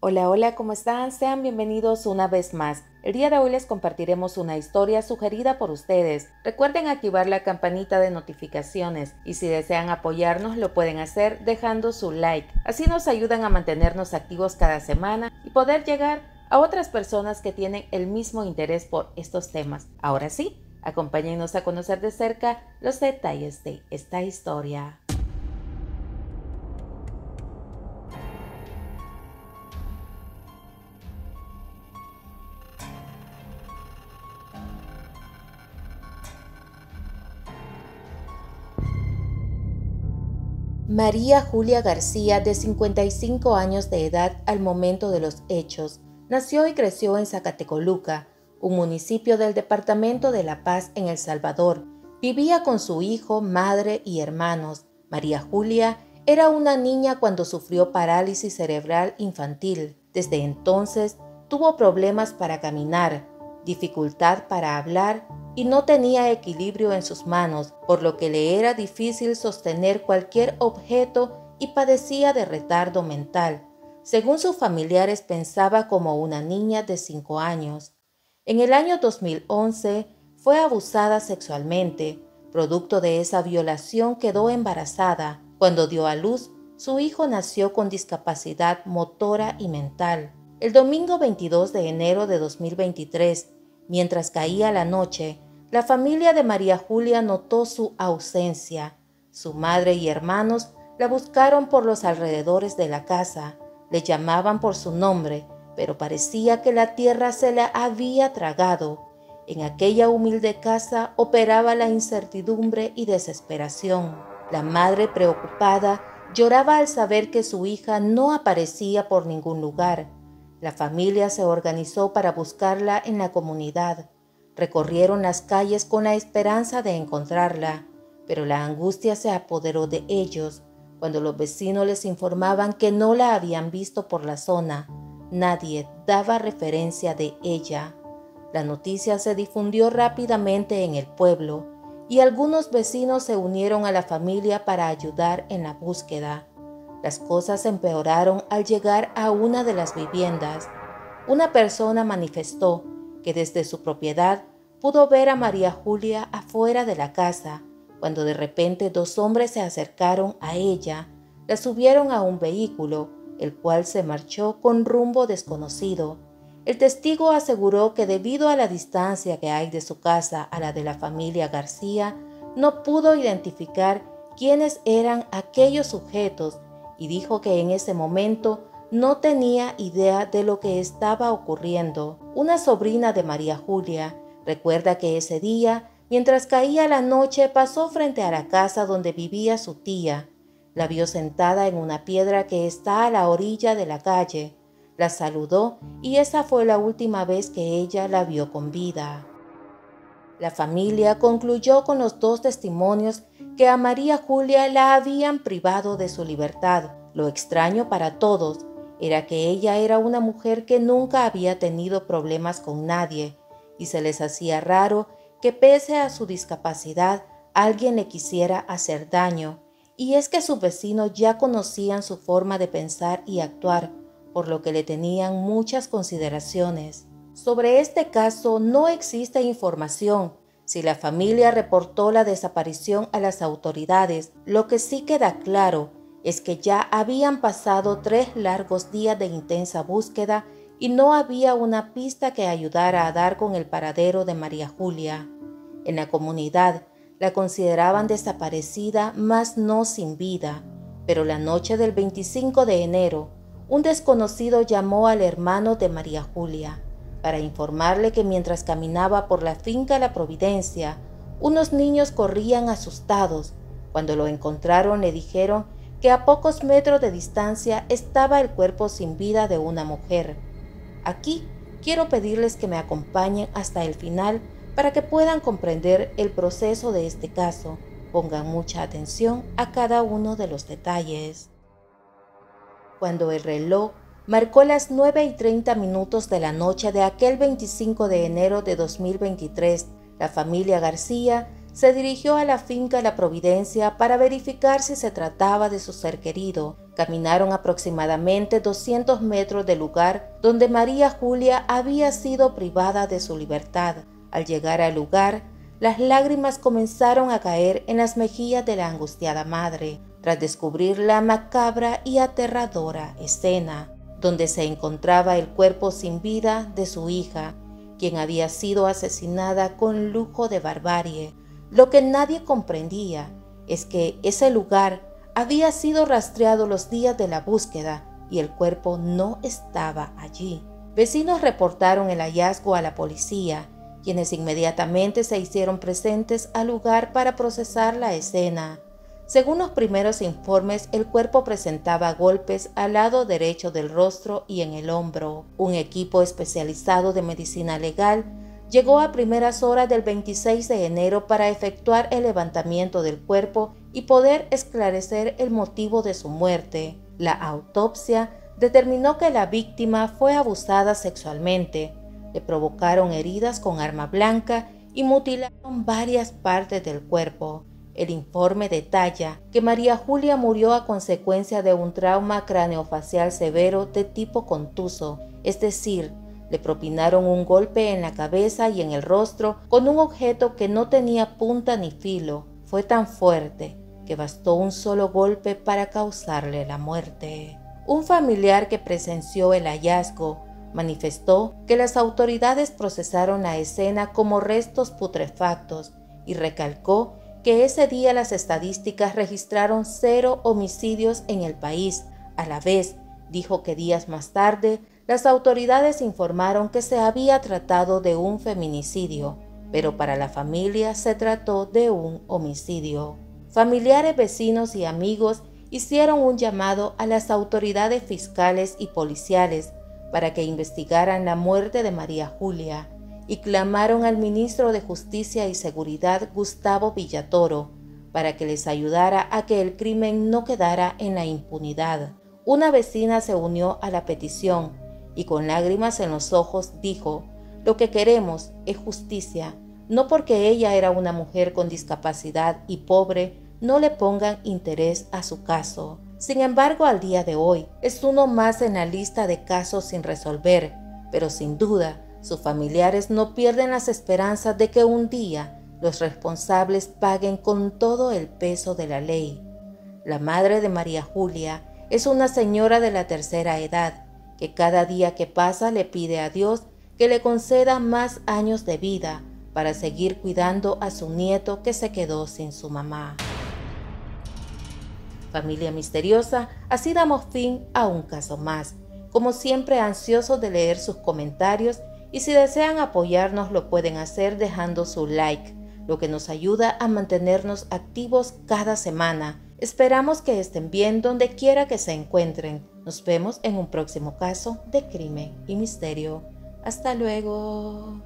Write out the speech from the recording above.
Hola, hola, ¿cómo están? Sean bienvenidos una vez más. El día de hoy les compartiremos una historia sugerida por ustedes. Recuerden activar la campanita de notificaciones y si desean apoyarnos lo pueden hacer dejando su like. Así nos ayudan a mantenernos activos cada semana y poder llegar a otras personas que tienen el mismo interés por estos temas. Ahora sí, acompáñenos a conocer de cerca los detalles de esta historia. María Julia García, de 55 años de edad al momento de los hechos, nació y creció en Zacatecoluca, un municipio del departamento de La Paz en El Salvador. Vivía con su hijo, madre y hermanos. María Julia era una niña cuando sufrió parálisis cerebral infantil. Desde entonces tuvo problemas para caminar, dificultad para hablar y no tenía equilibrio en sus manos, por lo que le era difícil sostener cualquier objeto y padecía de retardo mental. Según sus familiares pensaba como una niña de 5 años. En el año 2011 fue abusada sexualmente. Producto de esa violación quedó embarazada. Cuando dio a luz, su hijo nació con discapacidad motora y mental. El domingo 22 de enero de 2023, mientras caía la noche, la familia de María Julia notó su ausencia. Su madre y hermanos la buscaron por los alrededores de la casa, le llamaban por su nombre, pero parecía que la tierra se la había tragado. En aquella humilde casa operaba la incertidumbre y desesperación. La madre preocupada lloraba al saber que su hija no aparecía por ningún lugar. La familia se organizó para buscarla en la comunidad. Recorrieron las calles con la esperanza de encontrarla, pero la angustia se apoderó de ellos cuando los vecinos les informaban que no la habían visto por la zona. Nadie daba referencia de ella. La noticia se difundió rápidamente en el pueblo y algunos vecinos se unieron a la familia para ayudar en la búsqueda. Las cosas empeoraron al llegar a una de las viviendas. Una persona manifestó que desde su propiedad pudo ver a María Julia afuera de la casa, cuando de repente dos hombres se acercaron a ella, la subieron a un vehículo, el cual se marchó con rumbo desconocido. El testigo aseguró que debido a la distancia que hay de su casa a la de la familia García, no pudo identificar quiénes eran aquellos sujetos y dijo que en ese momento no tenía idea de lo que estaba ocurriendo. Una sobrina de María Julia recuerda que ese día, mientras caía la noche, pasó frente a la casa donde vivía su tía. La vio sentada en una piedra que está a la orilla de la calle. La saludó y esa fue la última vez que ella la vio con vida. La familia concluyó con los dos testimonios que a María Julia la habían privado de su libertad. Lo extraño para todos era que ella era una mujer que nunca había tenido problemas con nadie y se les hacía raro que pese a su discapacidad alguien le quisiera hacer daño. Y es que sus vecinos ya conocían su forma de pensar y actuar, por lo que le tenían muchas consideraciones. Sobre este caso no existe información si la familia reportó la desaparición a las autoridades. Lo que sí queda claro es que ya habían pasado tres largos días de intensa búsqueda y no había una pista que ayudara a dar con el paradero de María Julia. En la comunidad la consideraban desaparecida, mas no sin vida. Pero la noche del 25 de enero, un desconocido llamó al hermano de María Julia para informarle que mientras caminaba por la finca La Providencia, unos niños corrían asustados. Cuando lo encontraron le dijeron que a pocos metros de distancia estaba el cuerpo sin vida de una mujer. Aquí quiero pedirles que me acompañen hasta el final para que puedan comprender el proceso de este caso. Pongan mucha atención a cada uno de los detalles. Cuando el reloj marcó las 9 y 30 minutos de la noche de aquel 25 de enero de 2023, la familia García se dirigió a la finca La Providencia para verificar si se trataba de su ser querido. Caminaron aproximadamente 200 metros del lugar donde María Julia había sido privada de su libertad. Al llegar al lugar, las lágrimas comenzaron a caer en las mejillas de la angustiada madre, tras descubrir la macabra y aterradora escena, donde se encontraba el cuerpo sin vida de su hija, quien había sido asesinada con lujo de barbarie. Lo que nadie comprendía es que ese lugar había sido rastreado los días de la búsqueda y el cuerpo no estaba allí. Vecinos reportaron el hallazgo a la policía, quienes inmediatamente se hicieron presentes al lugar para procesar la escena. Según los primeros informes, el cuerpo presentaba golpes al lado derecho del rostro y en el hombro. Un equipo especializado de medicina legal llegó a primeras horas del 26 de enero para efectuar el levantamiento del cuerpo y poder esclarecer el motivo de su muerte. La autopsia determinó que la víctima fue abusada sexualmente, le provocaron heridas con arma blanca y mutilaron varias partes del cuerpo. El informe detalla que María Julia murió a consecuencia de un trauma craneofacial severo de tipo contuso, es decir, le propinaron un golpe en la cabeza y en el rostro con un objeto que no tenía punta ni filo. Fue tan fuerte que bastó un solo golpe para causarle la muerte. Un familiar que presenció el hallazgo manifestó que las autoridades procesaron la escena como restos putrefactos y recalcó que ese día las estadísticas registraron cero homicidios en el país. A la vez, dijo que días más tarde las autoridades informaron que se había tratado de un feminicidio, pero para la familia se trató de un homicidio. Familiares, vecinos y amigos hicieron un llamado a las autoridades fiscales y policiales para que investigaran la muerte de María Julia y clamaron al ministro de Justicia y Seguridad Gustavo Villatoro para que les ayudara a que el crimen no quedara en la impunidad. Una vecina se unió a la petición y con lágrimas en los ojos dijo, lo que queremos es justicia no porque ella era una mujer con discapacidad y pobre, no le pongan interés a su caso. Sin embargo, al día de hoy es uno más en la lista de casos sin resolver, pero sin duda sus familiares no pierden las esperanzas de que un día los responsables paguen con todo el peso de la ley. La madre de María Julia es una señora de la tercera edad que cada día que pasa le pide a Dios que le conceda más años de vida para seguir cuidando a su nieto que se quedó sin su mamá. Familia misteriosa, así damos fin a un caso más. Como siempre, ansiosos de leer sus comentarios y si desean apoyarnos lo pueden hacer dejando su like, lo que nos ayuda a mantenernos activos cada semana. Esperamos que estén bien donde quiera que se encuentren. Nos vemos en un próximo caso de crimen y misterio. Hasta luego.